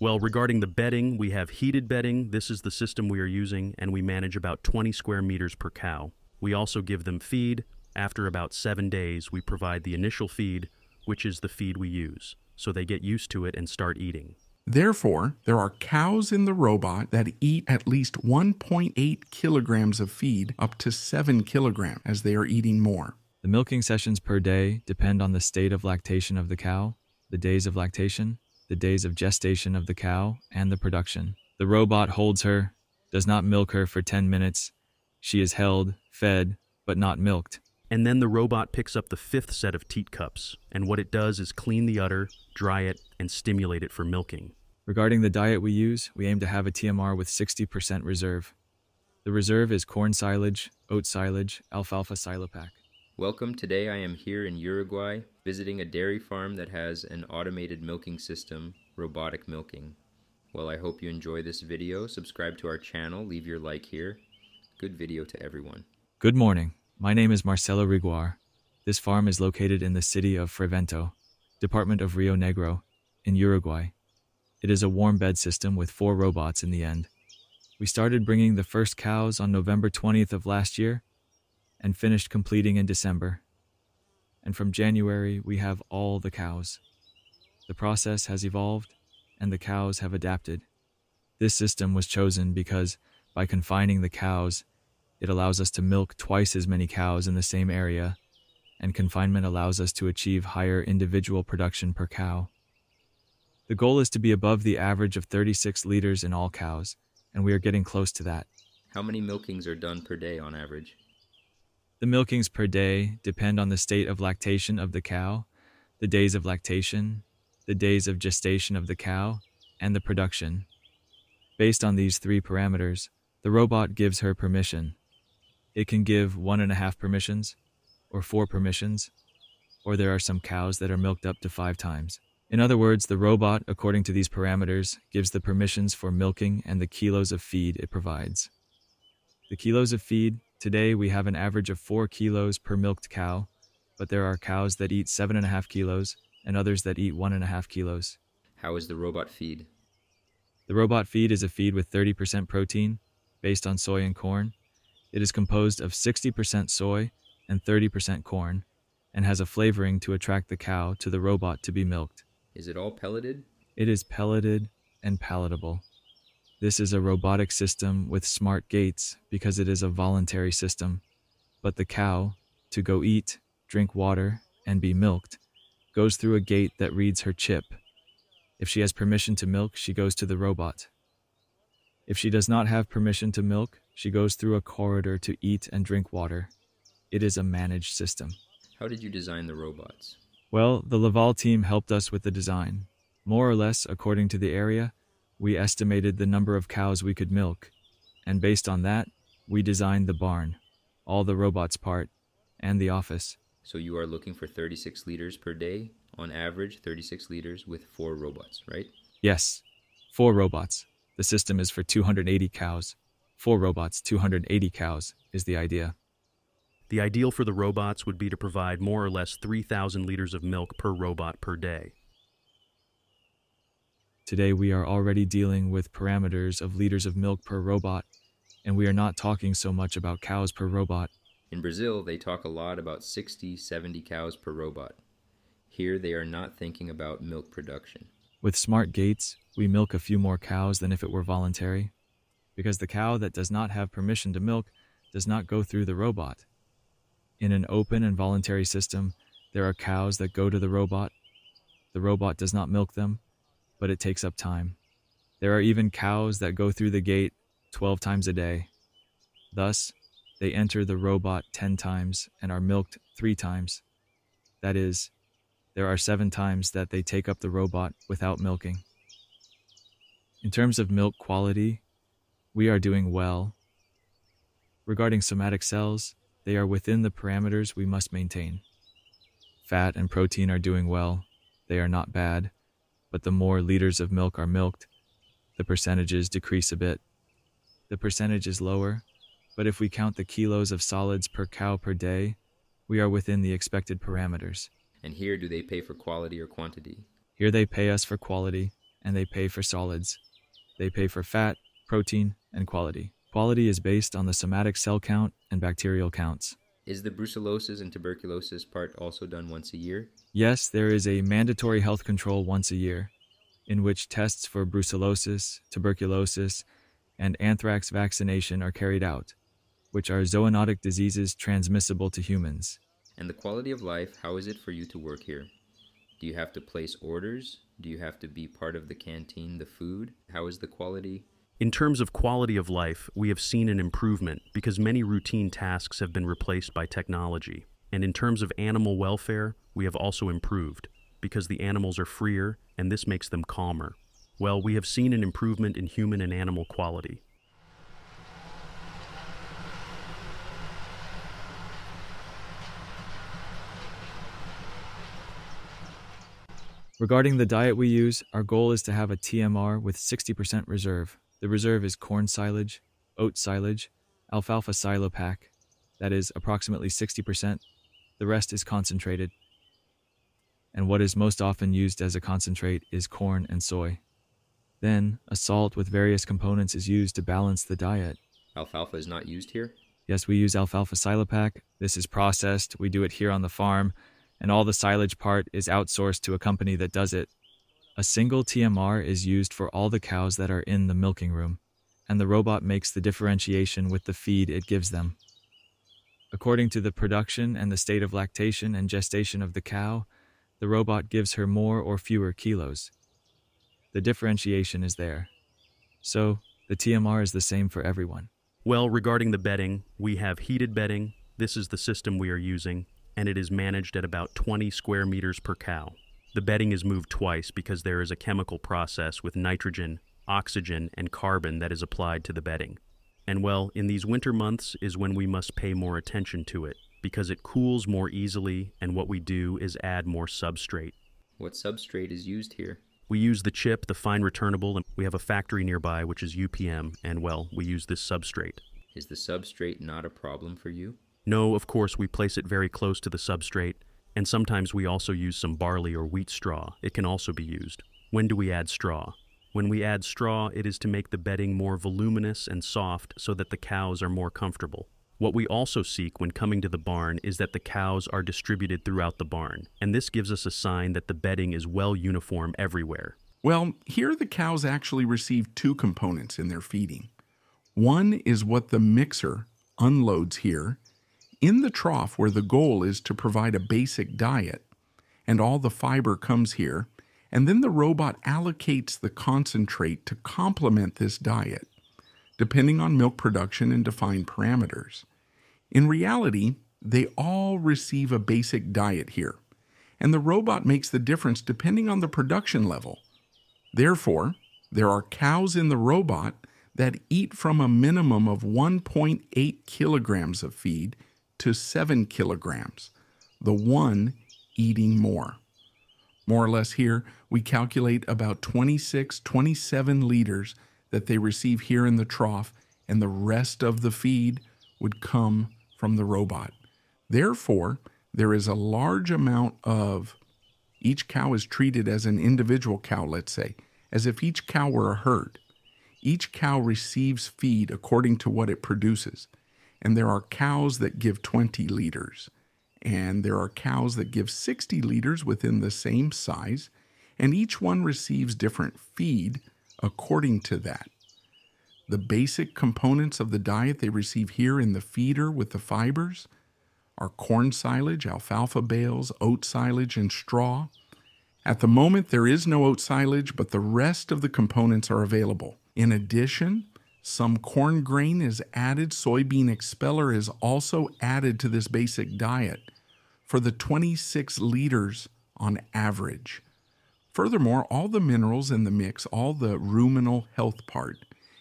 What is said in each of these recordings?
Well, regarding the bedding, we have heated bedding. This is the system we are using, and we manage about 20 square meters per cow. We also give them feed. After about seven days, we provide the initial feed, which is the feed we use, so they get used to it and start eating. Therefore, there are cows in the robot that eat at least 1.8 kilograms of feed up to 7 kilograms as they are eating more. The milking sessions per day depend on the state of lactation of the cow, the days of lactation, the days of gestation of the cow, and the production. The robot holds her, does not milk her for 10 minutes. She is held, fed, but not milked. And then the robot picks up the fifth set of teat cups, and what it does is clean the udder, dry it, and stimulate it for milking. Regarding the diet we use, we aim to have a TMR with 60% reserve. The reserve is corn silage, oat silage, alfalfa silopack. Welcome. Today I am here in Uruguay visiting a dairy farm that has an automated milking system, robotic milking. Well, I hope you enjoy this video. Subscribe to our channel, leave your like here. Good video to everyone. Good morning. My name is Marcelo Riguar. This farm is located in the city of Fraivento, department of Rio Negro, in Uruguay. It is a warm bed system with four robots in the end. We started bringing the first cows on November 20th of last year and finished completing in December. And from January, we have all the cows. The process has evolved and the cows have adapted. This system was chosen because by confining the cows, it allows us to milk twice as many cows in the same area, and confinement allows us to achieve higher individual production per cow. The goal is to be above the average of 36 liters in all cows, and we are getting close to that. How many milkings are done per day on average? The milkings per day depend on the state of lactation of the cow, the days of lactation, the days of gestation of the cow, and the production. Based on these three parameters, the robot gives her permission. It can give one and a half permissions, or four permissions, or there are some cows that are milked up to five times. In other words, the robot, according to these parameters, gives the permissions for milking and the kilos of feed it provides. The kilos of feed, today we have an average of 4 kilos per milked cow, but there are cows that eat 7.5 kilos and others that eat 1.5 kilos. How is the robot feed? The robot feed is a feed with 30% protein, based on soy and corn. It is composed of 60% soy and 30% corn, and has a flavoring to attract the cow to the robot to be milked. Is it all pelleted? It is pelleted and palatable. This is a robotic system with smart gates because it is a voluntary system. But the cow, to go eat, drink water, and be milked, goes through a gate that reads her chip. If she has permission to milk, she goes to the robot. If she does not have permission to milk, she goes through a corridor to eat and drink water. It is a managed system. How did you design the robots? Well, DeLaval team helped us with the design. More or less, according to the area, we estimated the number of cows we could milk, and based on that, we designed the barn, all the robots part, and the office. So you are looking for 36 liters per day, on average 36 liters with four robots, right? Yes, four robots. The system is for 280 cows. Four robots, 280 cows is the idea. The ideal for the robots would be to provide more or less 3,000 liters of milk per robot per day. Today, we are already dealing with parameters of liters of milk per robot, and we are not talking so much about cows per robot. In Brazil, they talk a lot about 60, 70 cows per robot. Here, they are not thinking about milk production. With smart gates, we milk a few more cows than if it were voluntary, because the cow that does not have permission to milk does not go through the robot. In an open and voluntary system, there are cows that go to the robot. The robot does not milk them, but it takes up time. There are even cows that go through the gate 12 times a day. Thus, they enter the robot 10 times and are milked 3 times. That is, there are 7 times that they take up the robot without milking. In terms of milk quality, we are doing well. Regarding somatic cells, they are within the parameters we must maintain. Fat and protein are doing well, they are not bad, but the more liters of milk are milked, the percentages decrease a bit. The percentage is lower, but if we count the kilos of solids per cow per day, we are within the expected parameters. And here, do they pay for quality or quantity? Here they pay us for quality, and they pay for solids. They pay for fat, protein, and quality. Quality is based on the somatic cell count and bacterial counts. Is the brucellosis and tuberculosis part also done once a year? Yes, there is a mandatory health control once a year, in which tests for brucellosis, tuberculosis, and anthrax vaccination are carried out, which are zoonotic diseases transmissible to humans. And the quality of life, how is it for you to work here? Do you have to place orders? Do you have to be part of the canteen, the food? How is the quality? In terms of quality of life, we have seen an improvement because many routine tasks have been replaced by technology. And in terms of animal welfare, we have also improved because the animals are freer and this makes them calmer. Well, we have seen an improvement in human and animal quality. Regarding the diet we use, our goal is to have a TMR with 60% reserve. The reserve is corn silage, oat silage, alfalfa silopack, that is approximately 60%. The rest is concentrated. And what is most often used as a concentrate is corn and soy. Then, a salt with various components is used to balance the diet. Alfalfa is not used here? Yes, we use alfalfa silopack. This is processed. We do it here on the farm, and all the silage part is outsourced to a company that does it. A single TMR is used for all the cows that are in the milking room, and the robot makes the differentiation with the feed it gives them. According to the production and the state of lactation and gestation of the cow, the robot gives her more or fewer kilos. The differentiation is there. So, the TMR is the same for everyone. Well, regarding the bedding, we have heated bedding. This is the system we are using, and it is managed at about 20 square meters per cow. The bedding is moved twice because there is a chemical process with nitrogen, oxygen, and carbon that is applied to the bedding. And well, in these winter months is when we must pay more attention to it because it cools more easily, and what we do is add more substrate. What substrate is used here? We use the chip, the fine returnable, and we have a factory nearby which is UPM, and well, we use this substrate. Is the substrate not a problem for you? No, of course, we place it very close to the substrate, and sometimes we also use some barley or wheat straw. It can also be used. When do we add straw? When we add straw, it is to make the bedding more voluminous and soft so that the cows are more comfortable. What we also seek when coming to the barn is that the cows are distributed throughout the barn, and this gives us a sign that the bedding is well uniform everywhere. Well, here the cows actually receive two components in their feeding. One is what the mixer unloads here in the trough, where the goal is to provide a basic diet, and all the fiber comes here, and then the robot allocates the concentrate to complement this diet depending on milk production and defined parameters. In reality, they all receive a basic diet here, and the robot makes the difference depending on the production level. Therefore, there are cows in the robot that eat from a minimum of 1.8 kilograms of feed to 7 kilograms, the one eating more. More or less here, we calculate about 26, 27 liters that they receive here in the trough, and the rest of the feed would come from the robot. Therefore, there is a large amount of each cow is treated as an individual cow, let's say, as if each cow were a herd. Each cow receives feed according to what it produces. And there are cows that give 20 liters, and there are cows that give 60 liters within the same size, and each one receives different feed according to that. The basic components of the diet they receive here in the feeder with the fibers are corn silage, alfalfa bales, oat silage, and straw. At the moment, there is no oat silage, but the rest of the components are available. In addition, some corn grain is added. Soybean expeller is also added to this basic diet for the 26 liters on average. Furthermore, all the minerals in the mix, all the ruminal health part,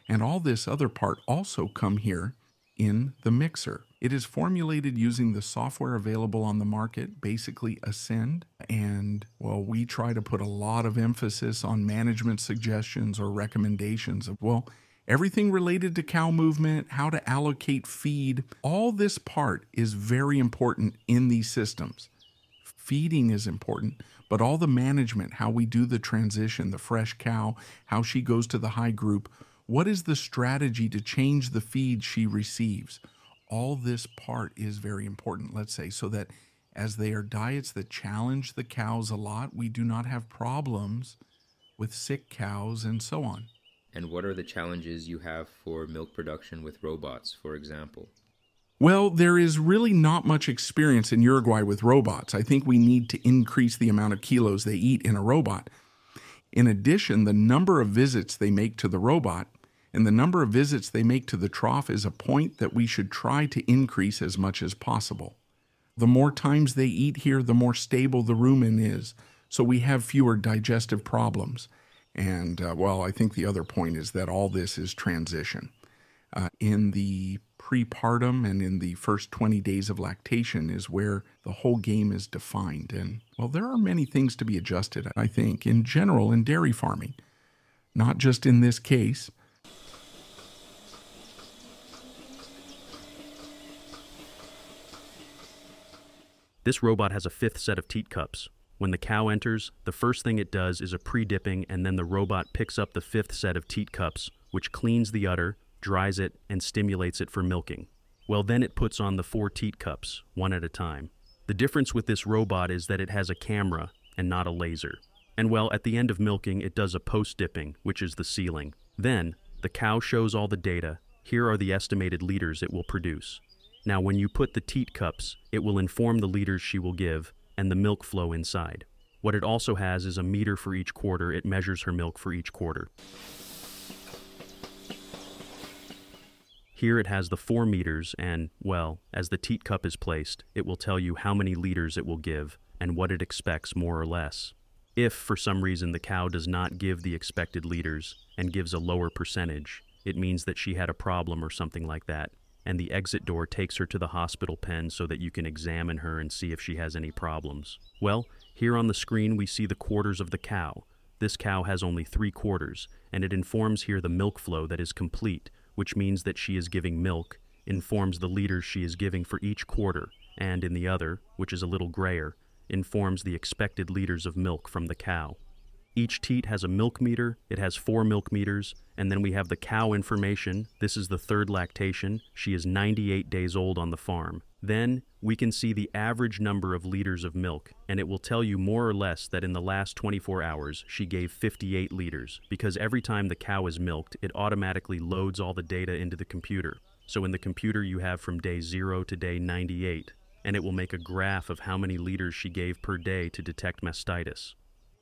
and all this other part also come here in the mixer. It is formulated using the software available on the market, basically Ascend. And well, we try to put a lot of emphasis on management suggestions or recommendations of, well, everything related to cow movement, how to allocate feed, all this part is very important in these systems. Feeding is important, but all the management, how we do the transition, the fresh cow, how she goes to the high group, what is the strategy to change the feed she receives? All this part is very important, let's say, so that as they are diets that challenge the cows a lot, we do not have problems with sick cows and so on. And what are the challenges you have for milk production with robots, for example? Well, there is really not much experience in Uruguay with robots. I think we need to increase the amount of kilos they eat in a robot. In addition, the number of visits they make to the robot and the number of visits they make to the trough is a point that we should try to increase as much as possible. The more times they eat here, the more stable the rumen is, so we have fewer digestive problems. And uh, well, I think the other point is that all this is transition. Uh, in the prepartum and in the first 20 days of lactation is where the whole game is defined. And well, there are many things to be adjusted, I think, in general in dairy farming, not just in this case. This robot has a fifth set of teat cups. When the cow enters, the first thing it does is a pre-dipping and then the robot picks up the fifth set of teat cups, which cleans the udder, dries it, and stimulates it for milking. Well, then it puts on the four teat cups, one at a time. The difference with this robot is that it has a camera and not a laser. And well, at the end of milking, it does a post-dipping, which is the sealing. Then, the cow shows all the data. Here are the estimated liters it will produce. Now, when you put the teat cups, it will inform the liters she will give and the milk flow inside. What it also has is a meter for each quarter. It measures her milk for each quarter. Here it has the 4 meters and, well, as the teat cup is placed, it will tell you how many liters it will give and what it expects more or less. If, for some reason, the cow does not give the expected liters and gives a lower percentage, it means that she had a problem or something like that, and the exit door takes her to the hospital pen so that you can examine her and see if she has any problems. Well, here on the screen we see the quarters of the cow. This cow has only three quarters, and it informs here the milk flow that is complete, which means that she is giving milk, informs the liters she is giving for each quarter, and in the other, which is a little grayer, informs the expected liters of milk from the cow. Each teat has a milk meter, it has four milk meters, and then we have the cow information. This is the third lactation. She is 98 days old on the farm. Then we can see the average number of liters of milk, and it will tell you more or less that in the last 24 hours she gave 58 liters, because every time the cow is milked, it automatically loads all the data into the computer. So in the computer you have from day 0 to day 98, and it will make a graph of how many liters she gave per day to detect mastitis.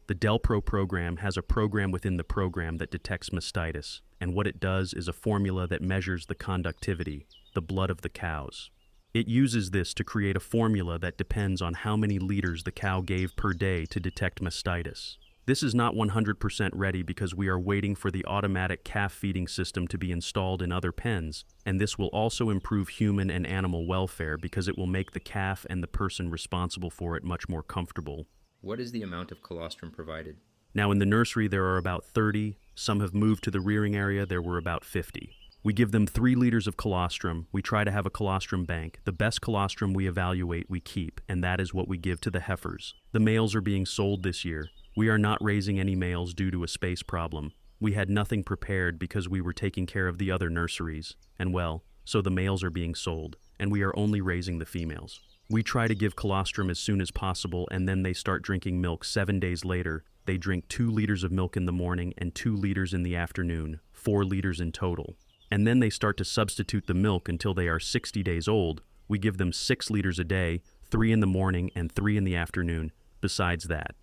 The DelPro program has a program within the program that detects mastitis, and what it does is a formula that measures the conductivity, the blood of the cows. It uses this to create a formula that depends on how many liters the cow gave per day to detect mastitis. This is not 100% ready because we are waiting for the automatic calf feeding system to be installed in other pens, and this will also improve human and animal welfare because it will make the calf and the person responsible for it much more comfortable. What is the amount of colostrum provided? Now, in the nursery, there are about 30. Some have moved to the rearing area. There were about 50. We give them three liters of colostrum. We try to have a colostrum bank. The best colostrum we evaluate, we keep, and that is what we give to the heifers. The males are being sold this year. We are not raising any males due to a space problem. We had nothing prepared because we were taking care of the other nurseries. And well, so the males are being sold, and we are only raising the females. We try to give colostrum as soon as possible, and then they start drinking milk seven days later. They drink two liters of milk in the morning and two liters in the afternoon, four liters in total. And then they start to substitute the milk until they are 60 days old. We give them six liters a day, three in the morning and three in the afternoon, besides that.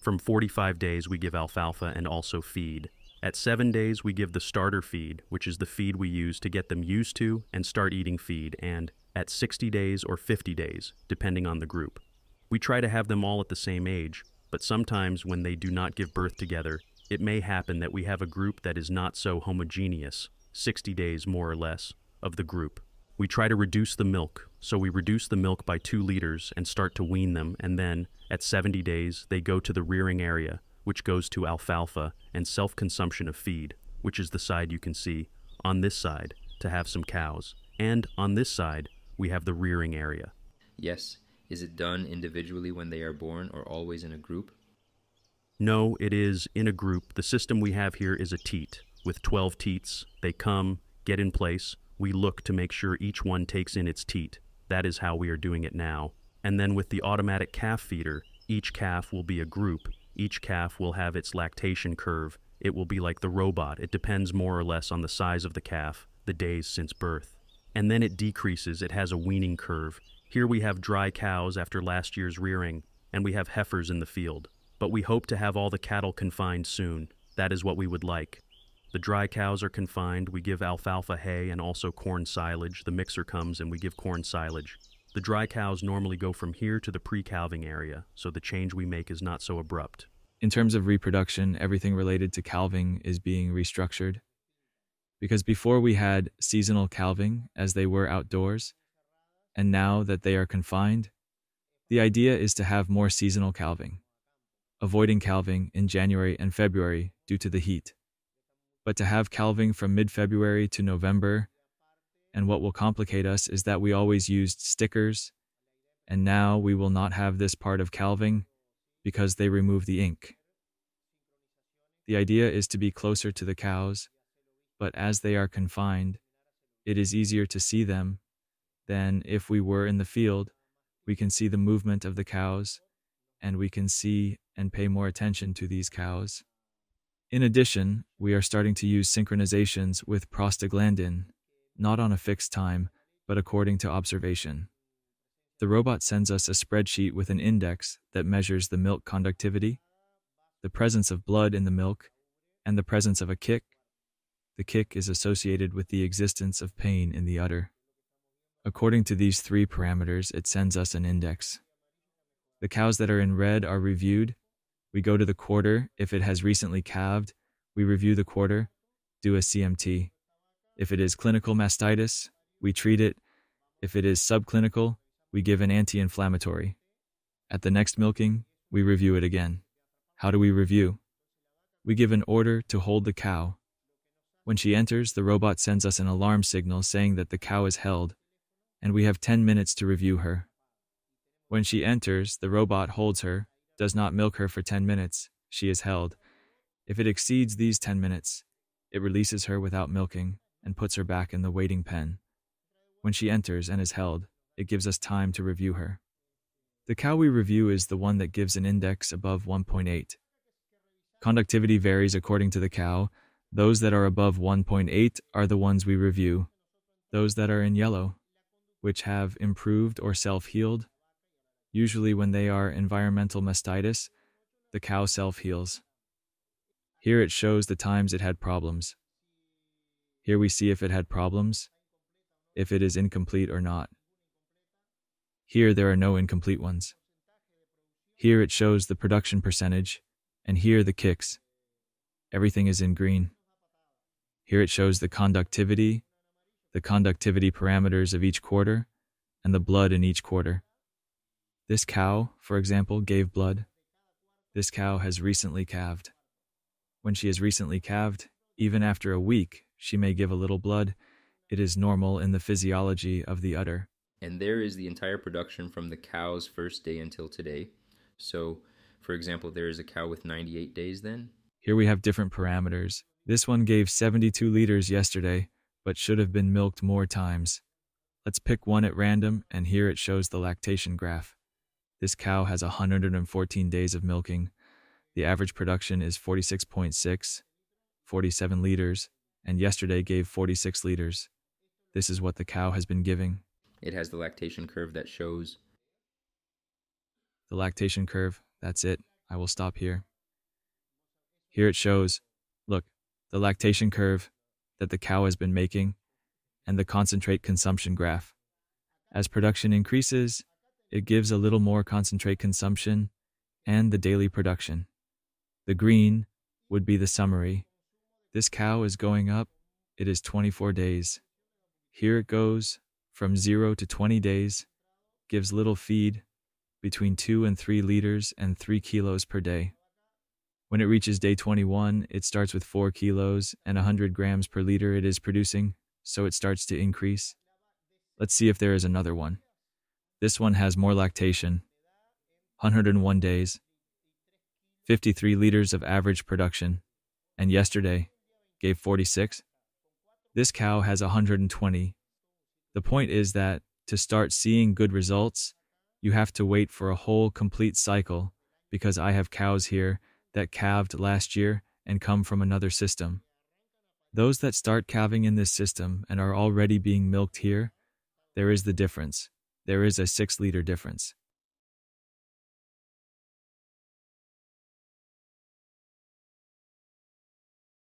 From 45 days, we give alfalfa and also feed. At seven days, we give the starter feed, which is the feed we use to get them used to and start eating feed, and at 60 days or 50 days, depending on the group. We try to have them all at the same age, but sometimes when they do not give birth together, it may happen that we have a group that is not so homogeneous, 60 days more or less, of the group. We try to reduce the milk, so we reduce the milk by 2 liters and start to wean them, and then, at 70 days, they go to the rearing area, which goes to alfalfa and self-consumption of feed, which is the side you can see, on this side, to have some cows, and on this side, we have the rearing area. Yes. Is it done individually when they are born or always in a group? No, it is in a group. The system we have here is a teat with 12 teats. They come, get in place. We look to make sure each one takes in its teat. That is how we are doing it now. And then with the automatic calf feeder, each calf will be a group. Each calf will have its lactation curve. It will be like the robot. It depends more or less on the size of the calf, the days since birth. And then it decreases. It has a weaning curve. Here we have dry cows after last year's rearing, and we have heifers in the field. But we hope to have all the cattle confined soon. That is what we would like. The dry cows are confined. We give alfalfa hay and also corn silage. The mixer comes and we give corn silage. The dry cows normally go from here to the pre calving area, so the change we make is not so abrupt. In terms of reproduction, everything related to calving is being restructured. Because before we had seasonal calving as they were outdoors, and now that they are confined, the idea is to have more seasonal calving, avoiding calving in January and February due to the heat. But to have calving from mid February to November and what will complicate us is that we always used stickers, and now we will not have this part of calving because they remove the ink. The idea is to be closer to the cows, but as they are confined, it is easier to see them than if we were in the field. We can see the movement of the cows, and we can see and pay more attention to these cows. In addition, we are starting to use synchronizations with prostaglandin not on a fixed time, but according to observation. The robot sends us a spreadsheet with an index that measures the milk conductivity, the presence of blood in the milk, and the presence of a kick. The kick is associated with the existence of pain in the udder. According to these three parameters, it sends us an index. The cows that are in red are reviewed. We go to the quarter. If it has recently calved, we review the quarter, do a CMT. If it is clinical mastitis, we treat it. If it is subclinical, we give an anti inflammatory. At the next milking, we review it again. How do we review? We give an order to hold the cow. When she enters, the robot sends us an alarm signal saying that the cow is held, and we have 10 minutes to review her. When she enters, the robot holds her, does not milk her for 10 minutes, she is held. If it exceeds these 10 minutes, it releases her without milking and puts her back in the waiting pen. When she enters and is held, it gives us time to review her. The cow we review is the one that gives an index above 1.8. Conductivity varies according to the cow. Those that are above 1.8 are the ones we review. Those that are in yellow, which have improved or self healed, usually when they are environmental mastitis, the cow self heals. Here it shows the times it had problems. Here we see if it had problems, if it is incomplete or not. Here there are no incomplete ones. Here it shows the production percentage, and here the kicks. Everything is in green. Here it shows the conductivity, the conductivity parameters of each quarter, and the blood in each quarter. This cow, for example, gave blood. This cow has recently calved. When she has recently calved, even after a week, she may give a little blood. It is normal in the physiology of the udder. And there is the entire production from the cow's first day until today. So, for example, there is a cow with 98 days then. Here we have different parameters. This one gave 72 liters yesterday, but should have been milked more times. Let's pick one at random, and here it shows the lactation graph. This cow has 114 days of milking. The average production is 46.6, 47 liters, and yesterday gave 46 liters. This is what the cow has been giving. It has the lactation curve that shows. The lactation curve, that's it. I will stop here. Here it shows, look, the lactation curve that the cow has been making and the concentrate consumption graph. As production increases, it gives a little more concentrate consumption and the daily production. The green would be the summary this cow is going up. It is 24 days. Here it goes from 0 to 20 days, gives little feed, between 2 and 3 liters and 3 kilos per day. When it reaches day 21, it starts with 4 kilos and 100 grams per liter it is producing, so it starts to increase. Let's see if there is another one. This one has more lactation. 101 days, 53 liters of average production, and yesterday gave 46. This cow has 120. The point is that to start seeing good results, you have to wait for a whole complete cycle because I have cows here that calved last year and come from another system. Those that start calving in this system and are already being milked here, there is the difference. There is a 6 liter difference.